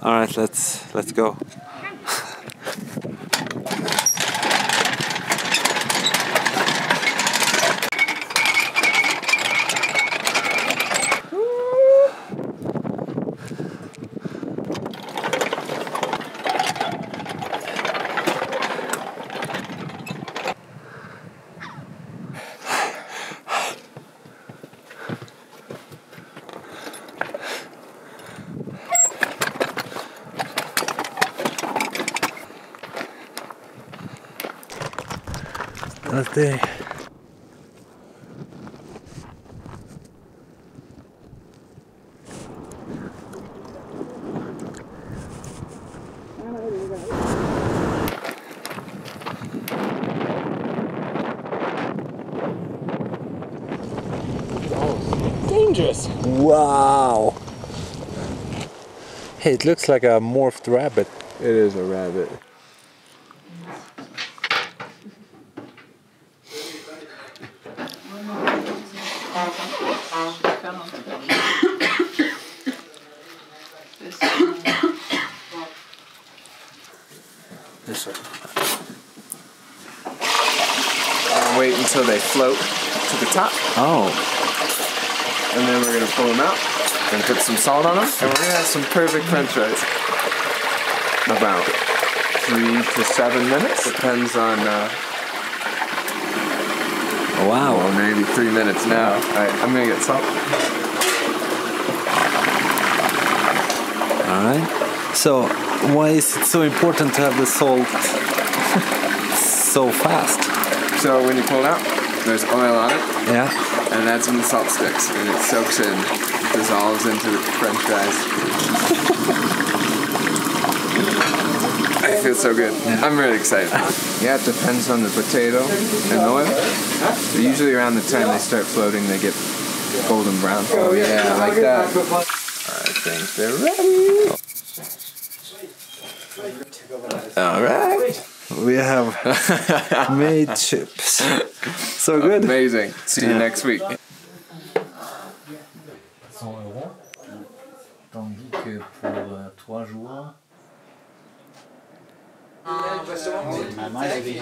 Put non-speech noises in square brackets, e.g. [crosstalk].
All right, let's let's go. Last day. Dangerous. Wow. Hey, it looks like a morphed rabbit. It is a rabbit. This one. I'll wait until they float to the top, Oh, and then we're gonna pull them out and put some salt on them, and we're gonna have some perfect French fries. About three to seven minutes, depends on. Uh, wow. well, maybe three minutes now. All right, I'm gonna get salt. All right. So, why is it so important to have the salt so fast? So when you pull it out, there's oil on it, Yeah. and that's when the salt sticks, and it soaks in, dissolves into the French fries. I feel so good. I'm really excited. Yeah, it depends on the potato and the oil. But usually around the time they start floating, they get golden brown. Oh yeah, like that. I think they're ready. All right. We have made chips. So [laughs] good. Amazing. See you next week. 100 euros. Tandis que pour 3 jours. Maman, elle avait-